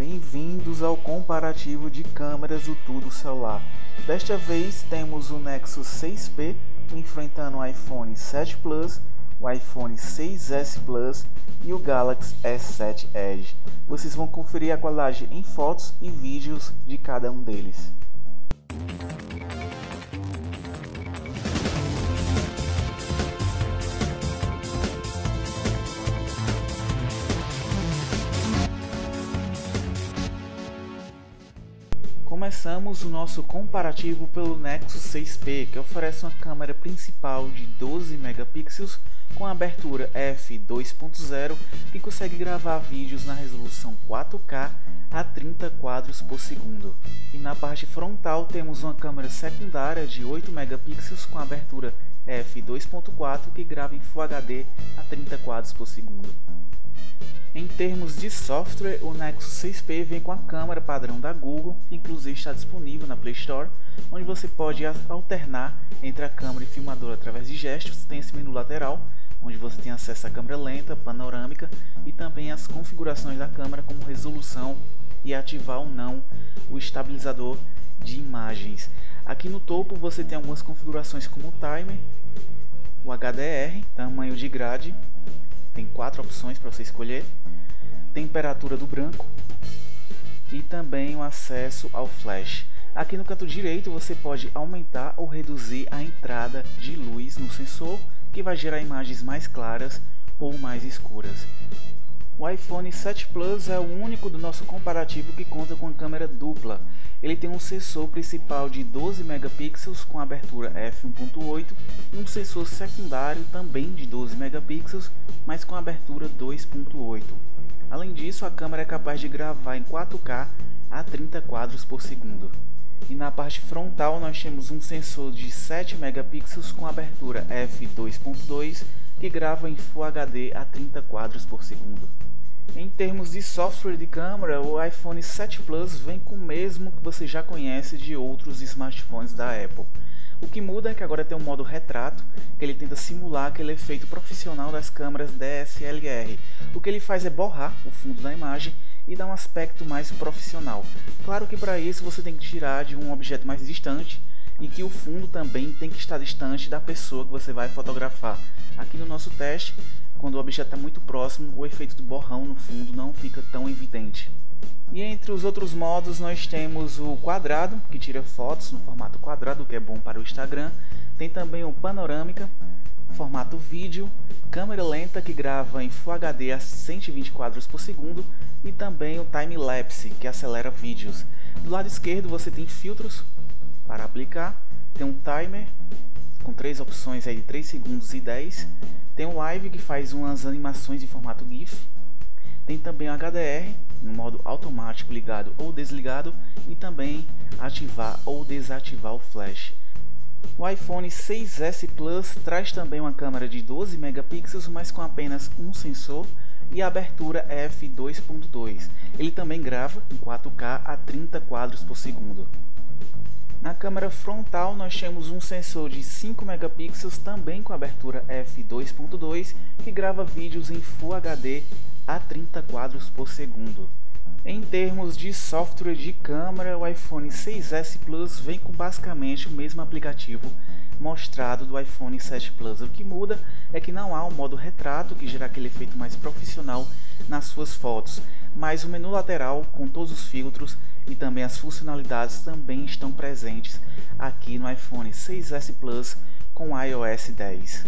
Bem-vindos ao comparativo de câmeras do Tudo Celular. Desta vez temos o Nexus 6P enfrentando o iPhone 7 Plus, o iPhone 6S Plus e o Galaxy S7 Edge. Vocês vão conferir a qualidade em fotos e vídeos de cada um deles. Começamos o nosso comparativo pelo Nexus 6P, que oferece uma câmera principal de 12 megapixels com abertura f2.0 que consegue gravar vídeos na resolução 4K a 30 quadros por segundo. E na parte frontal temos uma câmera secundária de 8 megapixels com abertura f2.4 que grava em Full HD a 30 quadros por segundo. Termos de software, o Nexus 6P vem com a câmera padrão da Google, inclusive está disponível na Play Store, onde você pode alternar entre a câmera e filmador através de gestos. Tem esse menu lateral, onde você tem acesso à câmera lenta, panorâmica e também as configurações da câmera como resolução e ativar ou não o estabilizador de imagens. Aqui no topo você tem algumas configurações como o timer, o HDR, tamanho de grade, tem quatro opções para você escolher, temperatura do branco e também o acesso ao flash. Aqui no canto direito você pode aumentar ou reduzir a entrada de luz no sensor, que vai gerar imagens mais claras ou mais escuras. O iPhone 7 Plus é o único do nosso comparativo que conta com câmera dupla. Ele tem um sensor principal de 12 megapixels com abertura f1.8 e um sensor secundário também de 12 megapixels, mas com abertura 2.8. Além disso, a câmera é capaz de gravar em 4K a 30 quadros por segundo. E na parte frontal nós temos um sensor de 7 megapixels com abertura f2.2 que grava em Full HD a 30 quadros por segundo. Em termos de software de câmera, o iPhone 7 Plus vem com o mesmo que você já conhece de outros smartphones da Apple. O que muda é que agora tem um modo retrato, que ele tenta simular aquele efeito profissional das câmeras DSLR. O que ele faz é borrar o fundo da imagem e dar um aspecto mais profissional. Claro que para isso você tem que tirar de um objeto mais distante e que o fundo também tem que estar distante da pessoa que você vai fotografar. Aqui no nosso teste, quando o objeto está muito próximo, o efeito do borrão no fundo não fica tão evidente. E entre os outros modos nós temos o quadrado, que tira fotos no formato quadrado, que é bom para o Instagram. Tem também o panorâmica, formato vídeo, câmera lenta que grava em Full HD a 120 quadros por segundo e também o time lapse, que acelera vídeos. Do lado esquerdo você tem filtros para aplicar, tem um timer com três opções aí de 3 segundos e 10 tem o Live que faz umas animações em formato GIF. Tem também o HDR no modo automático ligado ou desligado e também ativar ou desativar o flash. O iPhone 6S Plus traz também uma câmera de 12 megapixels, mas com apenas um sensor e abertura f2.2. Ele também grava em 4K a 30 quadros por segundo. Na câmera frontal nós temos um sensor de 5 megapixels também com abertura f2.2 que grava vídeos em Full HD a 30 quadros por segundo. Em termos de software de câmera, o iPhone 6S Plus vem com basicamente o mesmo aplicativo mostrado do iPhone 7 Plus. O que muda é que não há o modo retrato, que gera aquele efeito mais profissional nas suas fotos, mas o menu lateral com todos os filtros e também as funcionalidades também estão presentes aqui no iPhone 6S Plus com iOS 10.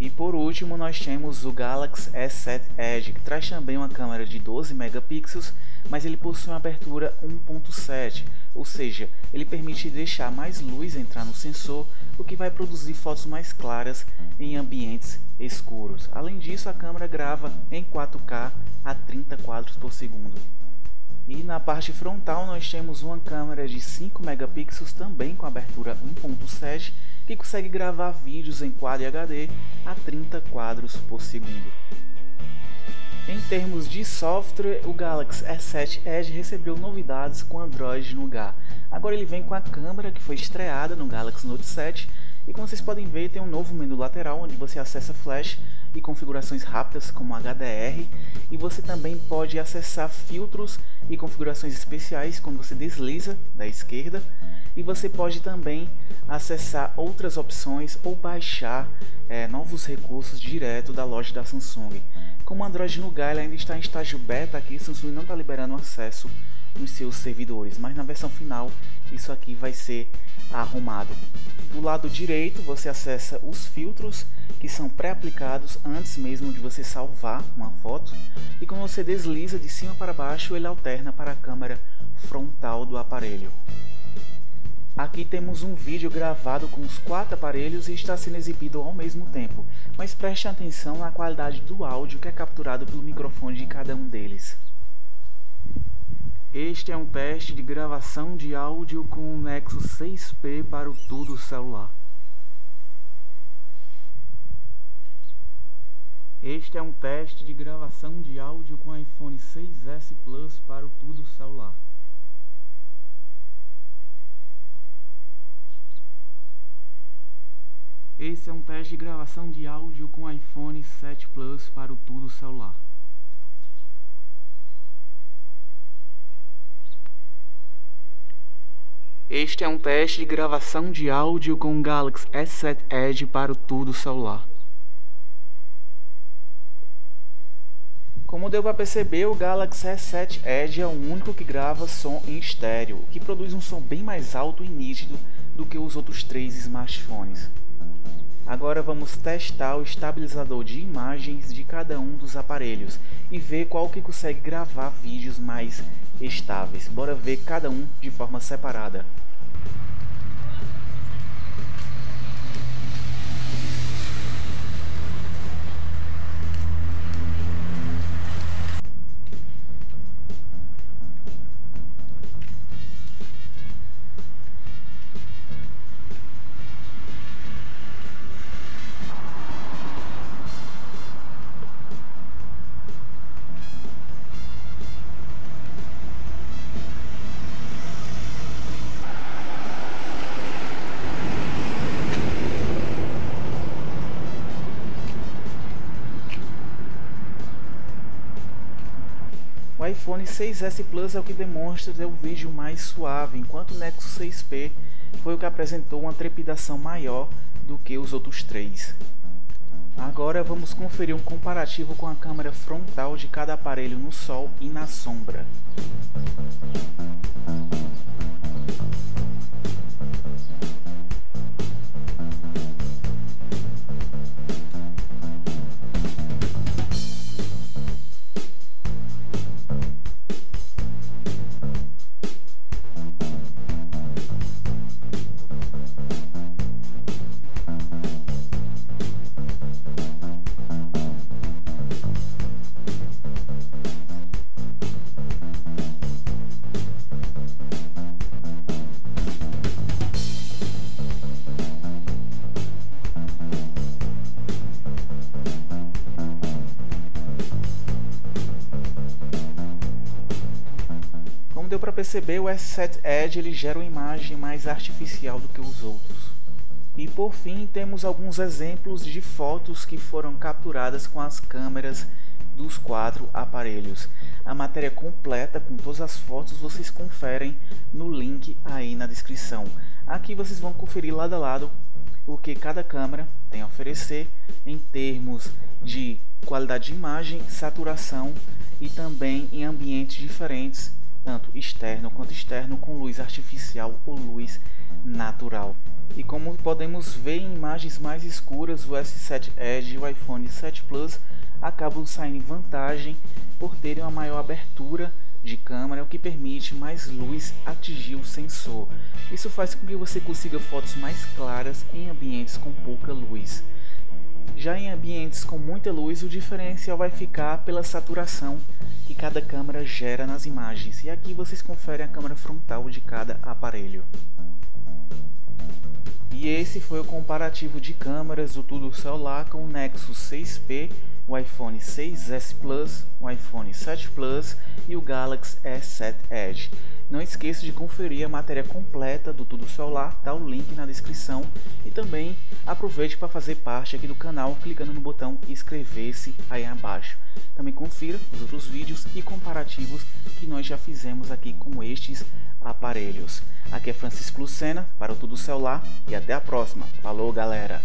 E por último nós temos o Galaxy S7 Edge, que traz também uma câmera de 12 megapixels, mas ele possui uma abertura 1.7, ou seja, ele permite deixar mais luz entrar no sensor, o que vai produzir fotos mais claras em ambientes escuros. Além disso, a câmera grava em 4K a 30 quadros por segundo. E na parte frontal nós temos uma câmera de 5 megapixels também com abertura 1.7 que consegue gravar vídeos em Quad HD a 30 quadros por segundo. Em termos de software, o Galaxy S7 Edge recebeu novidades com Android no lugar. Agora ele vem com a câmera que foi estreada no Galaxy Note 7 e como vocês podem ver tem um novo menu lateral onde você acessa Flash e configurações rápidas como HDR e você também pode acessar filtros e configurações especiais quando você desliza da esquerda e você pode também acessar outras opções ou baixar é, novos recursos direto da loja da Samsung. Como o Android Nougat ainda está em estágio beta aqui, Samsung não está liberando acesso nos seus servidores, mas na versão final isso aqui vai ser arrumado. Do lado direito você acessa os filtros que são pré-aplicados antes mesmo de você salvar uma foto e quando você desliza de cima para baixo ele alterna para a câmera frontal do aparelho. Aqui temos um vídeo gravado com os quatro aparelhos e está sendo exibido ao mesmo tempo, mas preste atenção na qualidade do áudio que é capturado pelo microfone de cada um deles. Este é um teste de gravação de áudio com o Nexus 6P para o tudo celular. Este é um teste de gravação de áudio com iPhone 6S Plus para o tudo celular. Esse é um teste de gravação de áudio com iPhone 7 Plus para o tudo celular. Este é um teste de gravação de áudio com o Galaxy S7 Edge para o tudo celular. Como deu para perceber, o Galaxy S7 Edge é o único que grava som em estéreo, que produz um som bem mais alto e nítido do que os outros três smartphones. Agora vamos testar o estabilizador de imagens de cada um dos aparelhos e ver qual que consegue gravar vídeos mais estáveis. Bora ver cada um de forma separada. iPhone 6S Plus é o que demonstra ter o vídeo mais suave, enquanto o Nexus 6P foi o que apresentou uma trepidação maior do que os outros três. Agora vamos conferir um comparativo com a câmera frontal de cada aparelho no sol e na sombra. Perceber, o S7 Edge ele gera uma imagem mais artificial do que os outros. E por fim, temos alguns exemplos de fotos que foram capturadas com as câmeras dos quatro aparelhos. A matéria completa com todas as fotos vocês conferem no link aí na descrição. Aqui vocês vão conferir lado a lado o que cada câmera tem a oferecer em termos de qualidade de imagem, saturação e também em ambientes diferentes tanto externo quanto externo com luz artificial ou luz natural. E como podemos ver em imagens mais escuras, o S7 Edge e o iPhone 7 Plus acabam saindo em vantagem por terem uma maior abertura de câmera, o que permite mais luz atingir o sensor. Isso faz com que você consiga fotos mais claras em ambientes com pouca luz. Já em ambientes com muita luz, o diferencial vai ficar pela saturação que cada câmera gera nas imagens. E aqui vocês conferem a câmera frontal de cada aparelho. E esse foi o comparativo de câmeras do tudo celular com o Nexus 6P, o iPhone 6S Plus, o iPhone 7 Plus e o Galaxy S7 Edge. Não esqueça de conferir a matéria completa do Tudo Celular, tá o link na descrição e também aproveite para fazer parte aqui do canal clicando no botão inscrever-se aí abaixo. Também confira os outros vídeos e comparativos que nós já fizemos aqui com estes aparelhos. Aqui é Francisco Lucena para o Tudo Celular e até a próxima. Falou, galera!